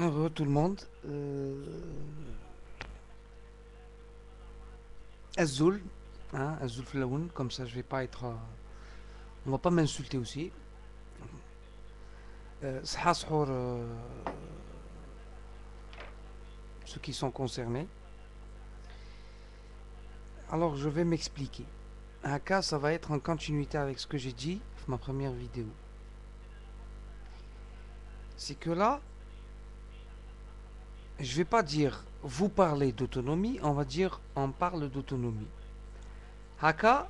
Heureux tout le monde. Euh... Azul, hein, Azul Flaoun, comme ça je vais pas être. euh, On va pas m'insulter aussi. Euh, euh, ceux qui sont concernés. Alors je vais m'expliquer. Haka, ça va être en continuité avec ce que j'ai dit dans ma première vidéo. C'est que là, je ne vais pas dire vous parlez d'autonomie, on va dire on parle d'autonomie. Haka,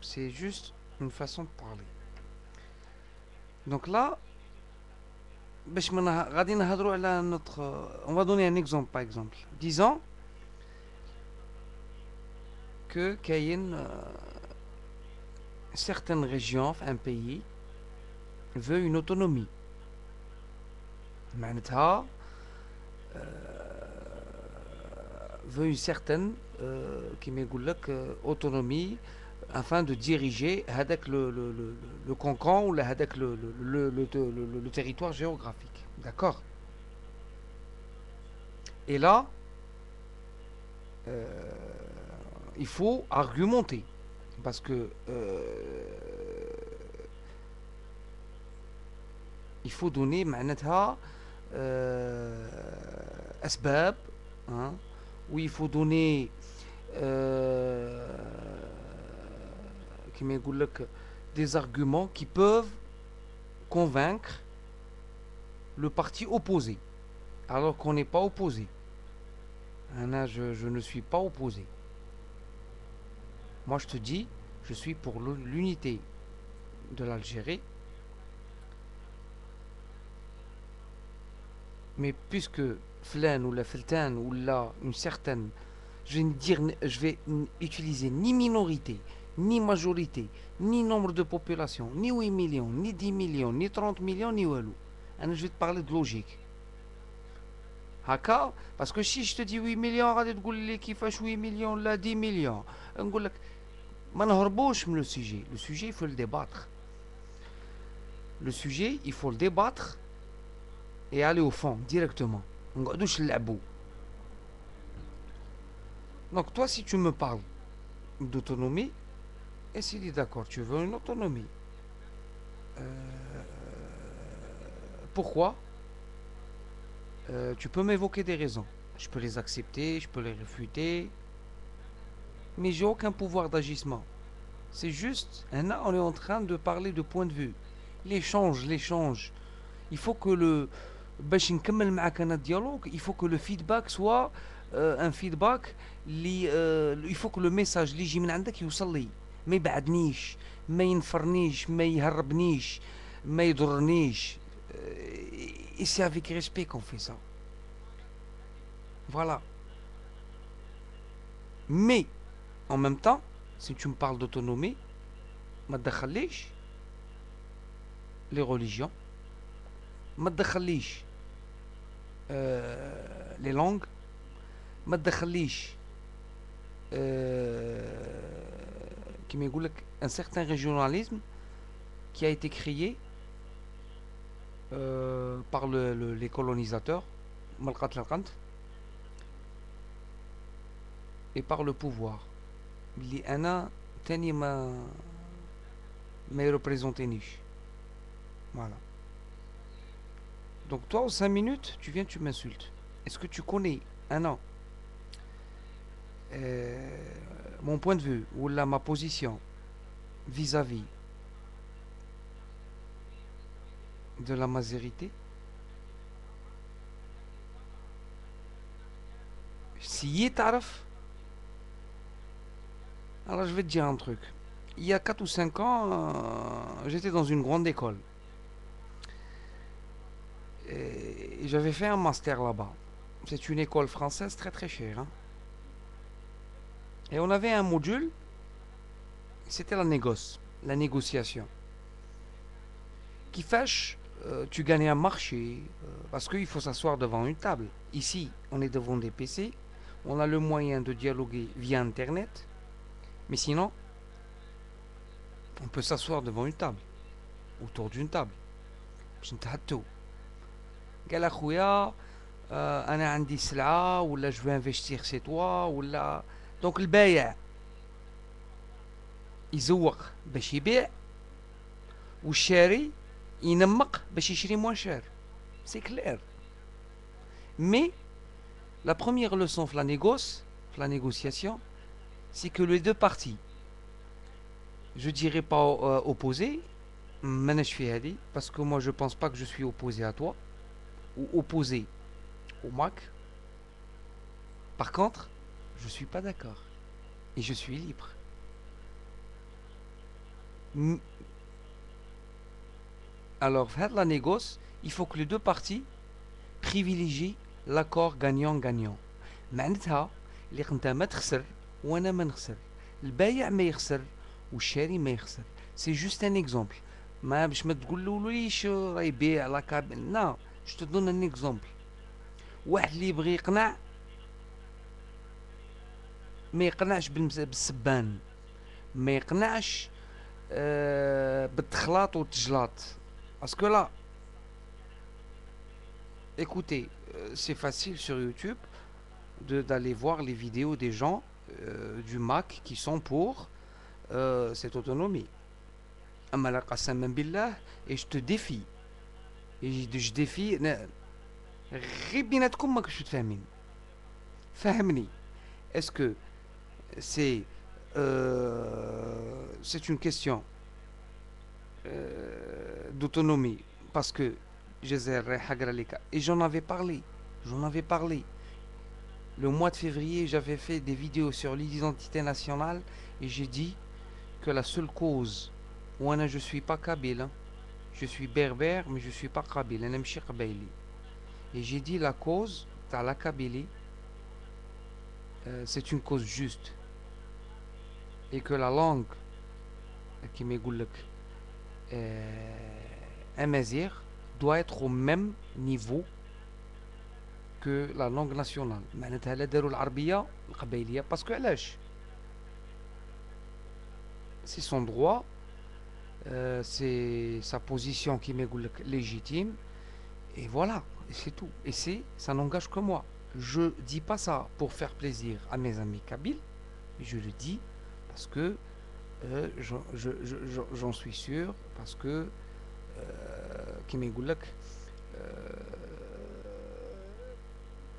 c'est juste une façon de parler. Donc là, on va donner un exemple par exemple. Disons que euh, certaines régions, un pays, veut une autonomie. معناتها euh, veut une certaine euh, كيما يقول لك euh, autonomie afin de diriger هذاك le, le, le, le canton ou là, هذاك le, le, le, le, le- le- le territoire géographique. D'accord Et là, euh, il faut argumenter. Parce que euh, il faut donner معناتها euh, أسباب hein, où il faut donner euh, كيما يقول لك des arguments qui peuvent convaincre le parti opposé alors qu'on n'est pas opposé. Anna, je, je ne suis pas opposé. Moi, je te dis, je suis pour le- l'unité de l'Algérie. Mais puisque Flan ou la Feltan ou là, une certaine, je vais ne dire, je vais n- utiliser ni minorité, ni majorité, ni nombre de population, ni 8 millions, ni 10 millions, ni 30 millions, ni walou. Anna, je vais te parler de logique. هكا باسكو si je te dis 8 millions غادي تقول لي كيفاش 8 millions لا 10 millions نقول لك ما نهربوش من لو سوجي لو سوجي il faut le débattre le sujet il faut le débattre et aller au fond directement. Donc toi, si tu me parles d'autonomie, et s'il dit d'accord, tu veux une autonomie. Euh, pourquoi? Euh, tu peux m'évoquer des raisons. Je peux les accepter, je peux les réfuter. Mais j'ai aucun pouvoir d'agissement. C'est juste, hein, on est en train de parler de point de vue. L'échange, l'échange. Il faut que le, باش نكمل معاك أنا الديالوغ يفو كو لو فيدباك سوا ان فيدباك لي يفو كو لو ميساج اللي يجي من عندك يوصل لي. ما يبعدنيش ما ينفرنيش ما يهربنيش ما يضرنيش. اي سي افيك ريسبي كون في سا فوالا مي اون ميم temps, سي تو me دوتونومي ما تدخليش لي ريليجيون ما تدخليش euh, les langues, ما تدخليش euh, كيما يقول لك un certain régionalisme qui a été créé euh, par le- le- les colonisateurs ملقات القنت et par le pouvoir اللي انا تاني ما ما يريبريزونتينيش voilà Donc toi, en 5 minutes, tu viens, tu m'insultes. Est-ce que tu connais un an euh, mon point de vue ou là ma position vis-à-vis de la masérité si y tarif alors je vais te dire un truc. Il y a 4 ou 5 ans euh, j'étais dans une grande école. j'avais fait un master là-bas. C'est une école française très très chère. Hein. Et on avait un module, c'était la négoce, la négociation. Qui fâche, euh, tu gagnais un marché, euh, parce qu'il faut s'asseoir devant une table. Ici, on est devant des PC, on a le moyen de dialoguer via Internet, mais sinon, on peut s'asseoir devant une table, autour d'une table. tout. قال اخويا آه انا عندي سلعه ولا جو انفستيغ سي توا ولا دونك البايع يزوق باش يبيع والشاري ينمق باش يشري موان شير سي كلير مي لا بروميير لوسون في لا نيغوس في لا نيغوسياسيون سي كو لو دو بارتي je dirais pas euh, opposé ماناش في هذه parce que moi je pense pas que je suis opposé à toi ou opposé au Mac par contre je suis pas d'accord et je suis libre M- alors faire la négoce il faut que les deux parties privilégient l'accord gagnant-gagnant معناتها اللي انت ما تخسر وانا ما نخسر البايع ما يخسر والشاري ما يخسر سي جوست ان اكزومبل ما باش ما تقولوليش راه يبيع لا كاب لا جو te donne ان اكزومبل واحد اللي يبغي يقنع ما يقنعش بالمس- بالسبان ما يقنعش آه بالتخلاط والتجلاط باسكو لا écoutez euh, c'est facile sur YouTube de- d'aller voir les vidéos des gens euh, du Mac qui sont pour euh, cette autonomie. أما لا قسما بالله et je te défie et je, je défie نا- غير بيناتكم ما كنتش تفهمين فهمني est-ce que c'est euh, c'est une question euh, d'autonomie parce que جزائر رايحة قرا et j'en avais parlé j'en avais parlé le mois de février j'avais fait des vidéos sur l'identité nationale et j'ai dit que la seule cause où أنا je suis pas kabyle hein. je suis berbère, mais je suis pas kabyle, Et j'ai dit la cause, t'as la Kabylie, euh, c'est une cause juste. Et que la langue, euh, qui euh, doit être au même niveau que la langue nationale. Parce que c'est son droit euh, c'est sa position qui m'est légitime. Et voilà c'est tout. Et c'est ça n'engage que moi. Je dis pas ça pour faire plaisir à mes amis kabyles je le dis parce que euh, j'en je- suis sûr parce que euh, m'est euh,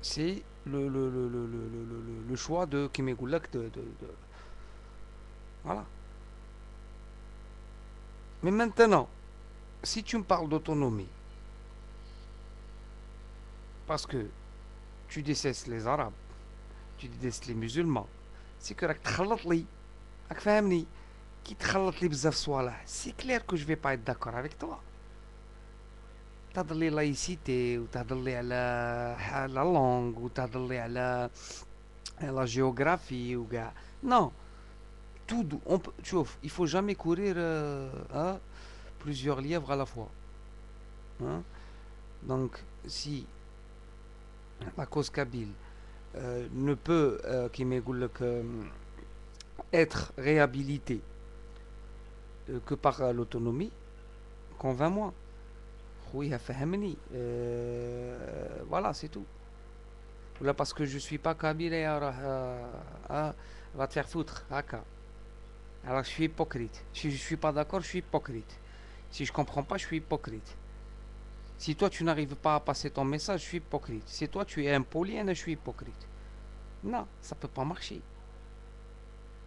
c'est le, le, le, choix de de, de, de- voilà mais maintenant si tu me parles d'autonomie parce que tu décesses les arabes tu décesses les musulmans c'est que راك تخلط لي راك فاهمني كي تخلط لي بزاف صوالح سي كلير كو جو في با ايت داكور افيك توا تهضر لي لايسيتي وتهضر لي على ح- لا لونغ وتهضر لي على لا جيوغرافي وكاع نو tout doux. On tu vois, il faut jamais courir euh, hein, plusieurs lièvres à la fois. Hein. Donc, si la cause kabyle euh, ne peut euh, euh être réhabilitée que par l'autonomie, convainc-moi. Oui, voilà, c'est tout. Là, parce que je suis pas kabyle, à va te faire foutre, haka. alors je suis hypocrite si je suis pas d'accord je suis hypocrite si je comprends pas je suis hypocrite si toi tu n'arrives pas à passer ton message je suis hypocrite si toi tu es impoli انا je suis hypocrite non ça peut pas marcher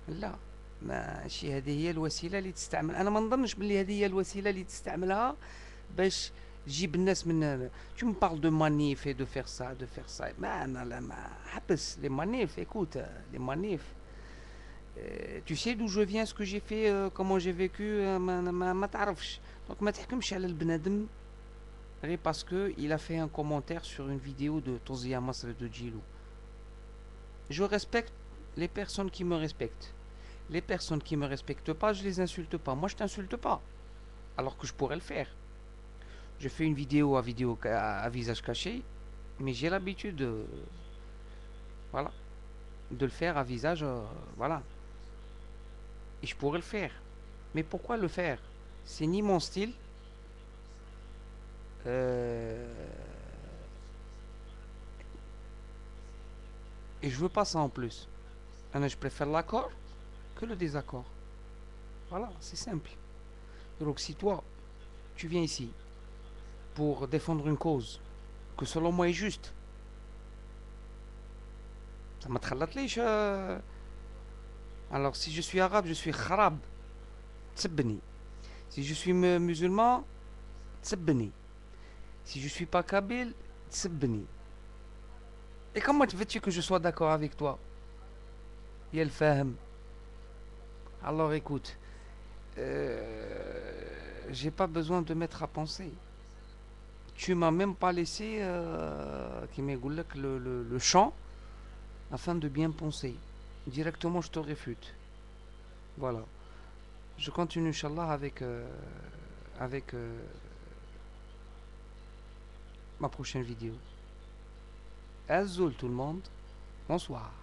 لا ماشي هذه هي الوسيله اللي تستعمل انا ما نظنش باللي هذه هي الوسيله اللي تستعملها باش تجيب الناس من tu me parles de manif et de faire ça de faire ça ما انا لا ما حبس les manifs écoute euh, les manifs euh, euh, tu sais d'où je viens, ce que j'ai fait, euh, comment j'ai vécu, euh, ma tarfche. Donc, ma le benadem parce qu'il a fait un commentaire sur une vidéo de Tozia Masr de Djilou. Je respecte les personnes qui me respectent. Les personnes qui me respectent pas, je les insulte pas. Moi, je t'insulte pas. Alors que je pourrais le faire. Je fais une vidéo à, vidéo, à, visage caché, mais j'ai l'habitude de, voilà, de le faire à visage. Voilà et je pourrais le faire mais pourquoi le faire? C'est ni mon style Euh, et je veux pas ça en plus. je préfère l'accord que le désaccord. Voilà, c'est simple. Donc si toi, tu viens ici pour défendre une cause que selon moi est juste, ça m'a alors, si je suis arabe, je suis kharab. Tsebni. Si je suis musulman, tsebni. Si je suis pas kabyle, tsebni. Et comment veux-tu que je sois d'accord avec toi? Yel fahm. Alors écoute, euh, j'ai pas besoin de mettre à penser. Tu m'as même pas laissé euh, le, le, le champ afin de bien penser directement je te réfute voilà je continue Inch'Allah avec euh, avec euh, ma prochaine vidéo. Azul tout le monde. Bonsoir.